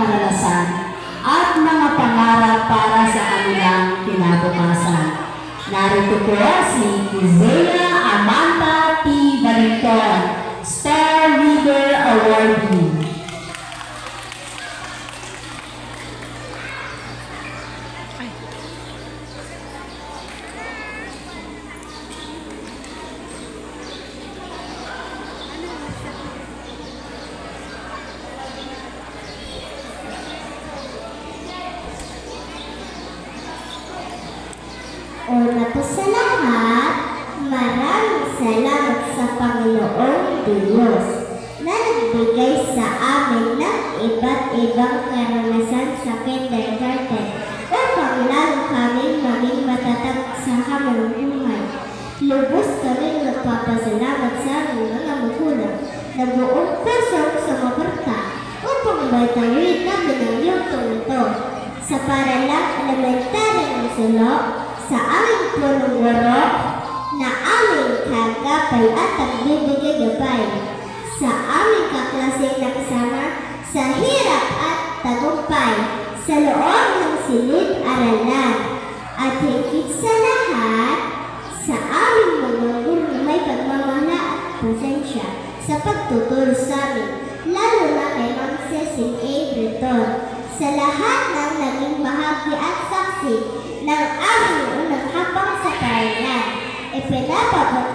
karanasan at mga pangarap para sa kanilang kinabukasan. Narito po si Kizena Amanda T. Valentón. Una po sa lahat, maraming salamat sa Panginoong Diyos na nagbigay sa amin ng iba't ibang karanasan sa kindergarten upang lalo kami maging matatag sa hamon buhay. Lubos kami nagpapasalamat sa mga magulang na buong pusong sumaporta upang maitawid namin ang iyong ito sa paralang elementary ng sulok sa aming punong guro na aming kagapay at nagbibigay gabay. Sa aming kaklaseng nakasama sa hirap at tagumpay sa loob ng silid-aralan at higit sa lahat sa aming mga guro na may pagmamahal at pasensya sa pagtuturo sa amin lalo na kay Ma'am Cecil A. Breton. Sa lahat ng naging bahagi at saksi ng aming на западном